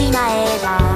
しまえば